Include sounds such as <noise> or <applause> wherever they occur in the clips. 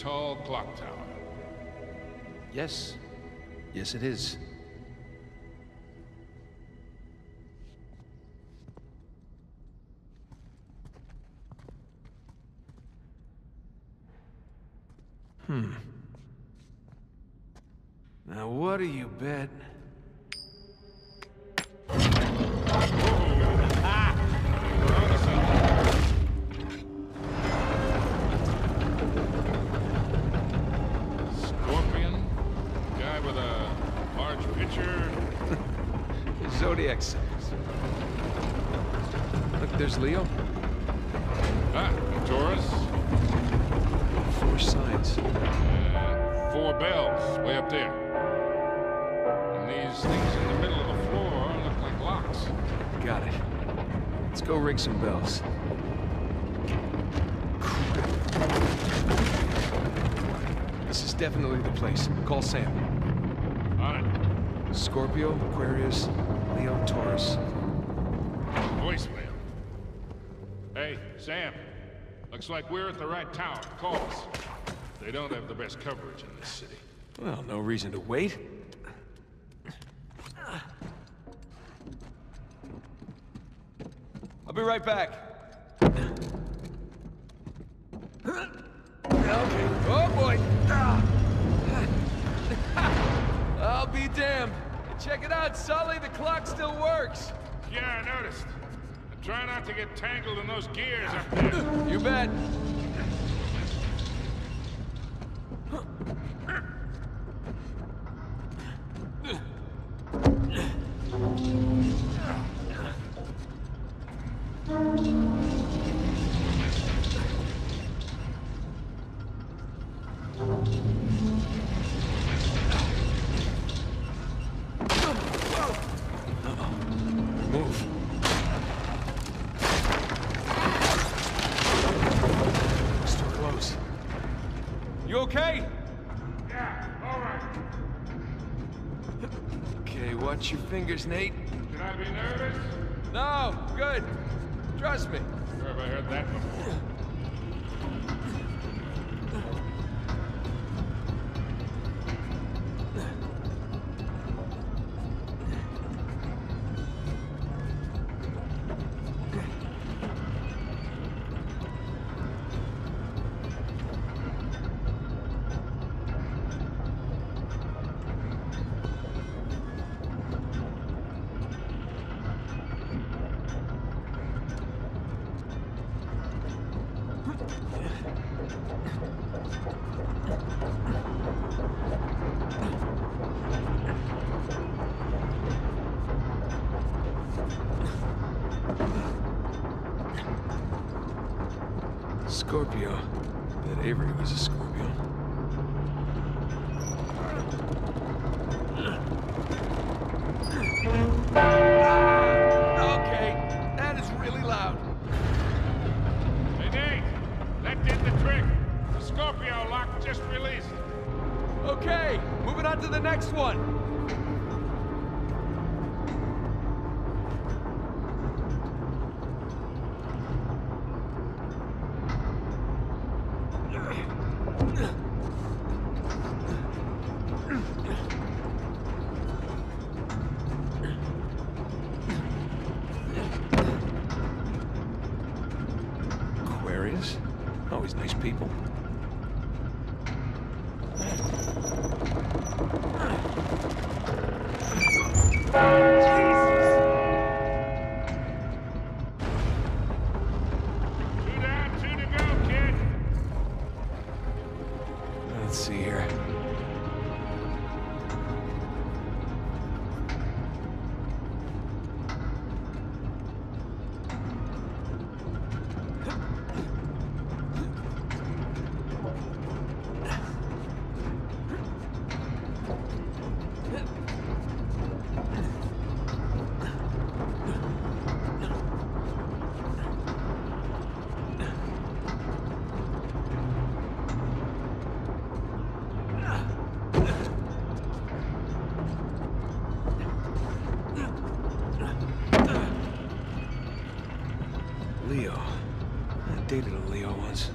tall clock tower. Yes. Yes, it is. Hmm. Now what do you bet? Look, there's Leo. Ah, Taurus? Four signs. Uh, four bells, way up there. And these things in the middle of the floor look like locks. Got it. Let's go ring some bells. This is definitely the place. Call Sam. On it. Scorpio, Aquarius, Leo, Taurus. Voicemail. Hey, Sam. Looks like we're at the right tower. Call us. They don't have the best coverage in this city. Well, no reason to wait. I'll be right back. Okay. Oh boy. Ah. <laughs> I'll be damned. Check it out, Sully. The clock still works. Yeah, I noticed. And try not to get tangled in those gears up there. You bet. You okay? Yeah, all right. Okay, watch your fingers, Nate. Should I be nervous? No, good. Trust me. Where have I heard that before? Scorpio. That Avery was a Scorpio. The next one. Leo. I dated a Leo once.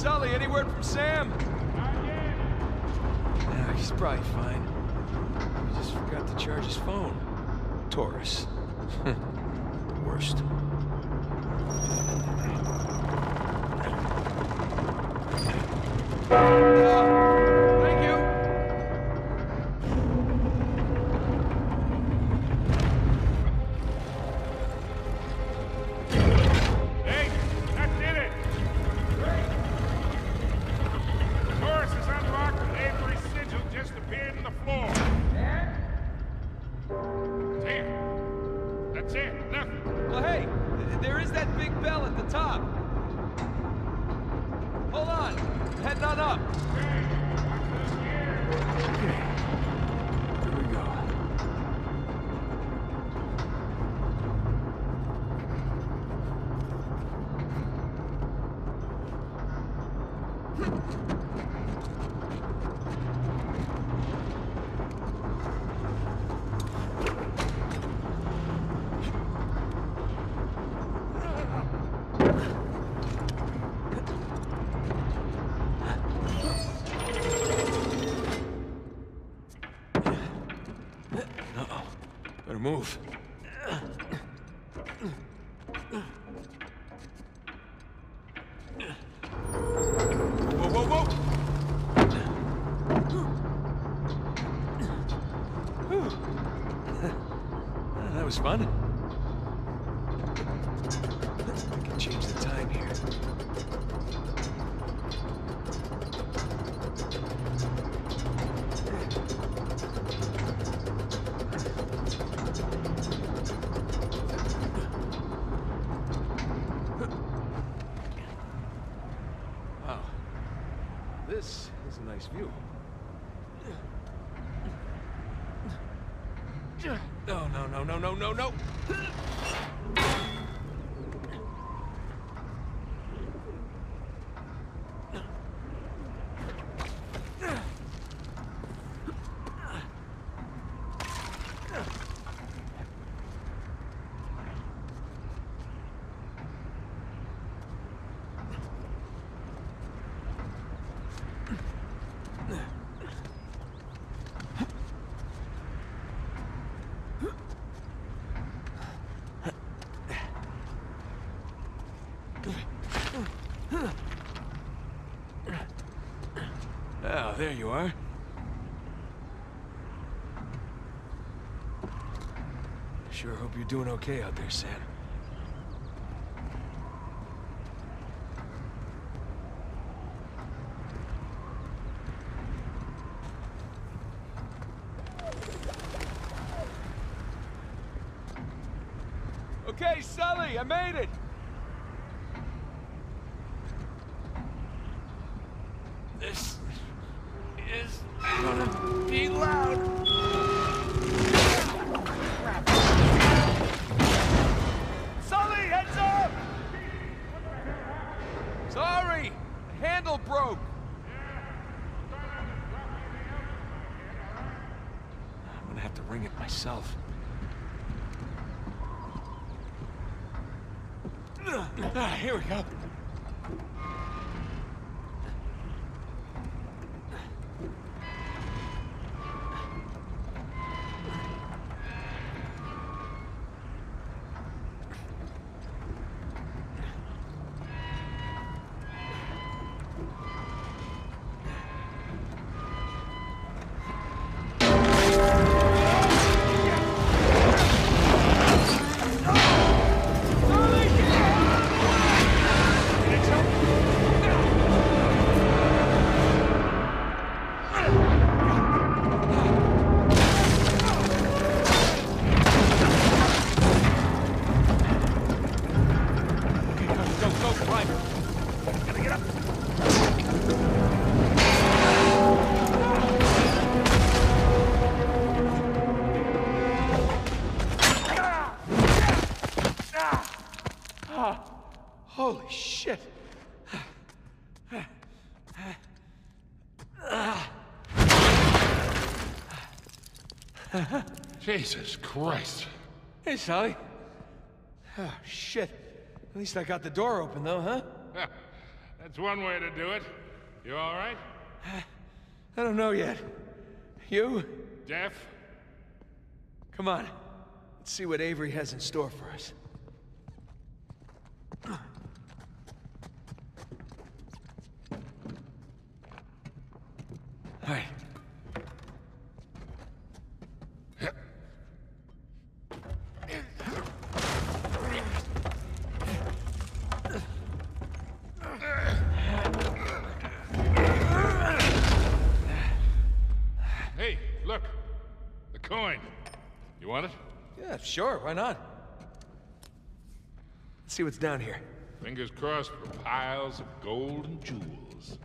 Sully, any word from Sam? Yeah, he's probably fine. He just forgot to charge his phone. Taurus. <laughs> the worst. Top. Hold on. Heading on up. Okay. Was fun. I can change the time here. Wow. This is a nice view. No, no, no, no, no, no, no! Oh, there you are. Sure hope you're doing okay out there, Sam. Okay, Sully, I made it! Handle broke. I'm gonna have to ring it myself. Ah, here we go. Holy shit! Jesus Christ. Hey, Sully. Oh, shit. At least I got the door open, though, huh? That's one way to do it. You all right? I don't know yet. You? Deaf? Come on. Let's see what Avery has in store for us. All right. Hey, look. The coin. You want it? Sure. Why not? Let's see what's down here. Fingers crossed for piles of gold and jewels.